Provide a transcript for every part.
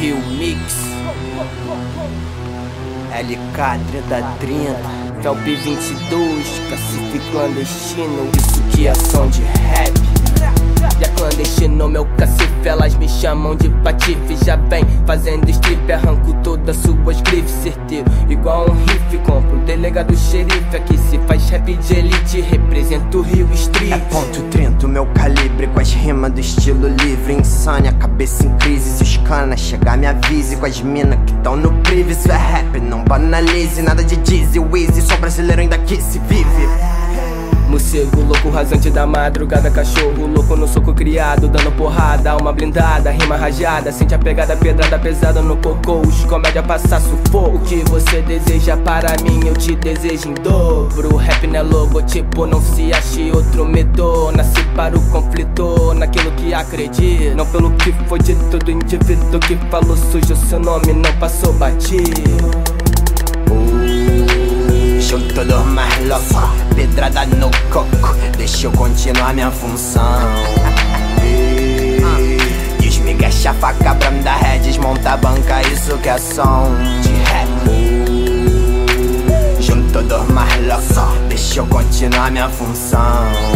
Mix. LK 3030 Felp 22 Cacife clandestino. Isso que é som de rap A clandestino meu cacife Elas me chamam de patife. Já vem fazendo strip Arranco todas suas grifes Certeiro. Igual um riff Compro o delegado xerife. Aqui se faz rap de elite Represento o Rio Street. É ponto 30 o meu calibre Com as rimas do estilo livre. Insânia, cabeça em crise Se os canas chegar me avise Com as minas que tão no prive. Isso é rap, não banalize Nada de Dizzy, Weezy. Sou brasileiro ainda que se vive Morcego louco, rasante da madrugada Cachorro louco no soco criado Dando porrada, alma blindada Rima rajada, sente a pegada Pedrada pesada no cocô Os comédia passa sufoco. O que você deseja para mim Eu te desejo em dobro. Rap não é logotipo, não se ache outro medo. Nasci para o conflito Naquilo que acredito. Não pelo que foi dito do indivíduo Que falou sujo Seu nome não passou batido Junto dos mais loucos, pedrada no coco Deixa eu continuar minha função. E os migas chafaca, da ré, desmonta a banca Isso que é som. De rap. Junto dos mais loucos, deixa eu continuar minha função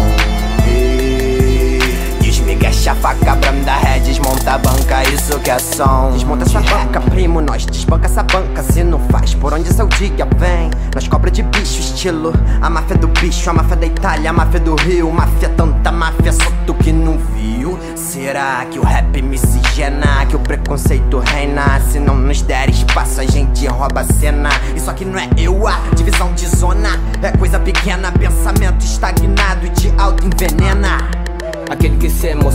Mexe faca, branda ré, desmonta a banca, isso que é som. Desmonta essa banca, primo, nós desbanca essa banca Se não faz, por onde seu dia vem. Nós cobra de bicho, estilo A máfia do bicho, a máfia da Itália, a máfia do Rio Máfia, tanta máfia, só tu que não viu. Será que o rap miscigena, que o preconceito reina? Se não nos der espaço, a gente rouba a cena. Isso aqui não é eu, a divisão de zona. É coisa pequena, pensamento estagnado de auto envenena. Aquele que se emocionar,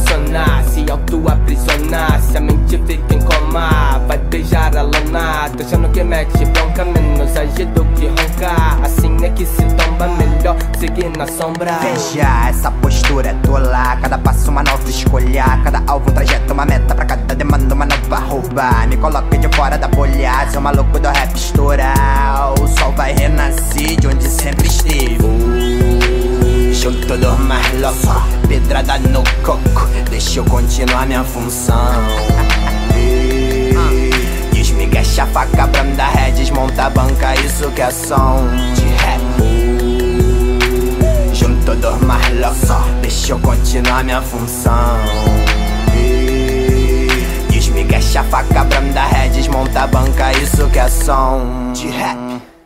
seguir na sombra. Veja, essa postura é tola. Cada passo uma nova escolha. Cada alvo um trajeto, uma meta. Pra cada demanda uma nova roupa. Me coloque de fora da bolha. Sou maluco do rap estoura. O sol vai renascer de onde sempre esteve. Junto dos mais loucos Pedrada no coco. Deixa eu continuar minha função. Os migas chafaca, branda ré Desmonta a banca, isso que é som mais loucos Deixa eu continuar minha função E os migas chafaca, branda ré Desmonta a banca, isso que é som de rap